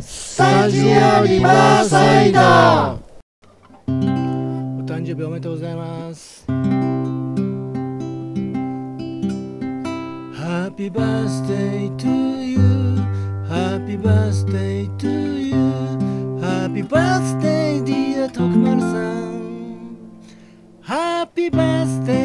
サジアリバーサイドお誕生日おめでとうございます。ハッピーバースデートゥーユーハッピーバ thday to you happy birthday dear 徳丸さん happy birthday